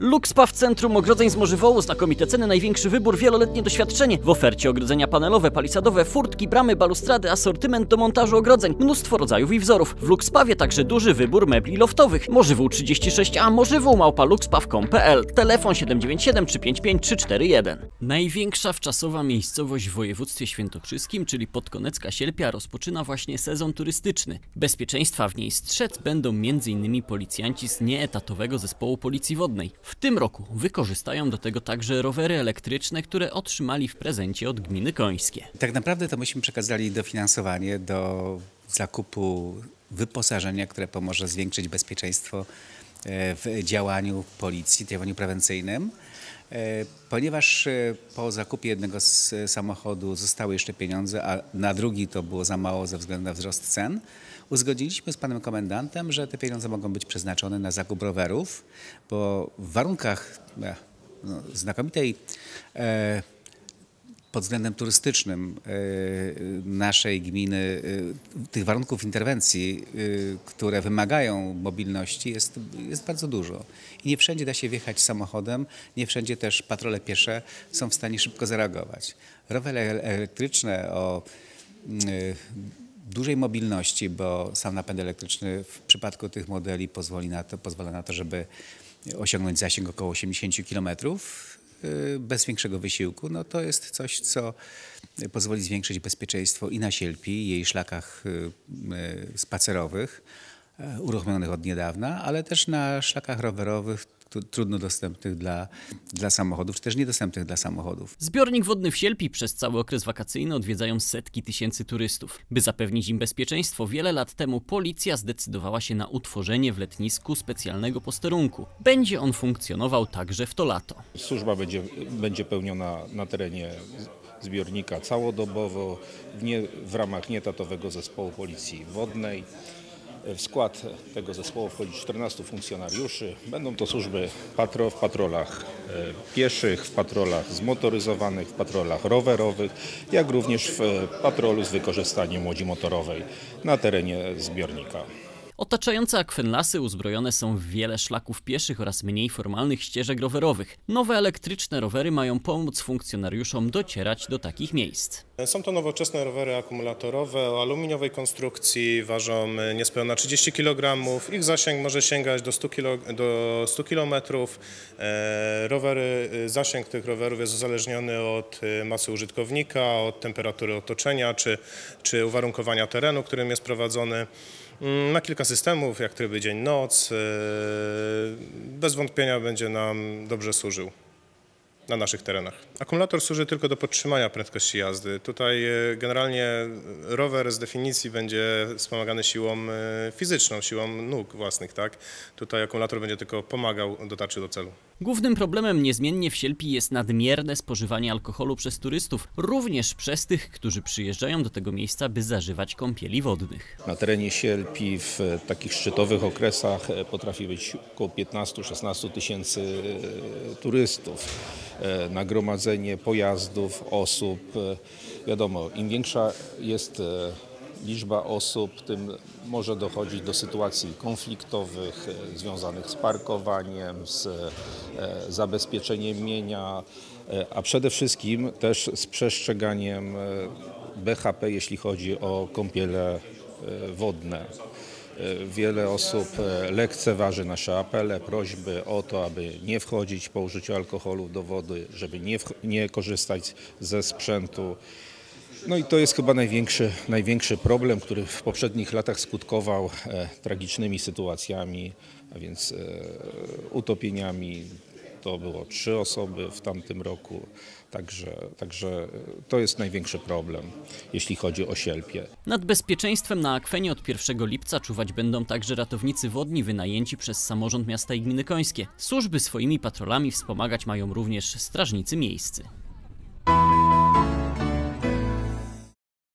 Luxpa w centrum ogrodzeń z Morzywołu, znakomite ceny, największy wybór, wieloletnie doświadczenie. W ofercie ogrodzenia panelowe, palisadowe, furtki, bramy, balustrady, asortyment do montażu ogrodzeń, mnóstwo rodzajów i wzorów. W Luxpawie także duży wybór mebli loftowych. Morzywół 36A, morzywół małpa luxpaw.com.pl, telefon 797 355 341. Największa wczasowa miejscowość w województwie świętokrzyskim, czyli Podkonecka Sielpia, rozpoczyna właśnie sezon turystyczny. Bezpieczeństwa w niej strzec będą m.in. policjanci z nieetatowego zespołu Policji Wodnej. W tym roku wykorzystają do tego także rowery elektryczne, które otrzymali w prezencie od gminy Końskie. Tak naprawdę to myśmy przekazali dofinansowanie do zakupu wyposażenia, które pomoże zwiększyć bezpieczeństwo e, w działaniu policji, w działaniu prewencyjnym. E, ponieważ e, po zakupie jednego z samochodu zostały jeszcze pieniądze, a na drugi to było za mało ze względu na wzrost cen, uzgodniliśmy z panem komendantem, że te pieniądze mogą być przeznaczone na zakup rowerów, bo w warunkach no, znakomitej e, pod względem turystycznym e, naszej gminy, e, tych warunków interwencji, e, które wymagają mobilności jest, jest bardzo dużo. I nie wszędzie da się wjechać samochodem, nie wszędzie też patrole piesze są w stanie szybko zareagować. Rowery elektryczne o dużej mobilności, bo sam napęd elektryczny w przypadku tych modeli pozwoli na to, pozwala na to, żeby osiągnąć zasięg około 80 km y, bez większego wysiłku, no to jest coś, co pozwoli zwiększyć bezpieczeństwo i na Sielpi, jej szlakach y, y, spacerowych, uruchomionych od niedawna, ale też na szlakach rowerowych, trudno dostępnych dla, dla samochodów, czy też niedostępnych dla samochodów. Zbiornik wodny w Sielpi przez cały okres wakacyjny odwiedzają setki tysięcy turystów. By zapewnić im bezpieczeństwo, wiele lat temu policja zdecydowała się na utworzenie w letnisku specjalnego posterunku. Będzie on funkcjonował także w to lato. Służba będzie, będzie pełniona na terenie zbiornika całodobowo w, nie, w ramach nietatowego zespołu policji wodnej. W skład tego zespołu wchodzi 14 funkcjonariuszy. Będą to służby patro, w patrolach e, pieszych, w patrolach zmotoryzowanych, w patrolach rowerowych, jak również w patrolu z wykorzystaniem łodzi motorowej na terenie zbiornika. Otaczające akwenlasy uzbrojone są w wiele szlaków pieszych oraz mniej formalnych ścieżek rowerowych. Nowe elektryczne rowery mają pomóc funkcjonariuszom docierać do takich miejsc. Są to nowoczesne rowery akumulatorowe o aluminiowej konstrukcji, ważą niespełna 30 kg. Ich zasięg może sięgać do 100, kilo, do 100 km. E, rowery, zasięg tych rowerów jest uzależniony od e, masy użytkownika, od temperatury otoczenia czy, czy uwarunkowania terenu, którym jest prowadzony. Mm, na kilka systemów, jak tryby dzień-noc. E, bez wątpienia będzie nam dobrze służył na naszych terenach. Akumulator służy tylko do podtrzymania prędkości jazdy. Tutaj e, generalnie rower z definicji będzie wspomagany siłą e, fizyczną, siłą nóg własnych. Tak? Tutaj akumulator będzie tylko pomagał dotarcie do celu. Głównym problemem niezmiennie w Sielpi jest nadmierne spożywanie alkoholu przez turystów, również przez tych, którzy przyjeżdżają do tego miejsca, by zażywać kąpieli wodnych. Na terenie Sielpi w takich szczytowych okresach e, potrafi być około 15-16 tysięcy turystów. E, nagromadzenie pojazdów, osób. E, wiadomo, im większa jest e, liczba osób, tym może dochodzić do sytuacji konfliktowych związanych z parkowaniem, z zabezpieczeniem mienia, a przede wszystkim też z przestrzeganiem BHP, jeśli chodzi o kąpiele wodne. Wiele osób e, lekceważy nasze apele, prośby o to, aby nie wchodzić po użyciu alkoholu do wody, żeby nie, nie korzystać ze sprzętu. No i to jest chyba największy, największy problem, który w poprzednich latach skutkował e, tragicznymi sytuacjami, a więc e, utopieniami, to było trzy osoby w tamtym roku, także, także to jest największy problem, jeśli chodzi o Sielpie. Nad bezpieczeństwem na akwenie od 1 lipca czuwać będą także ratownicy wodni wynajęci przez samorząd miasta i gminy Końskie. Służby swoimi patrolami wspomagać mają również strażnicy miejscy.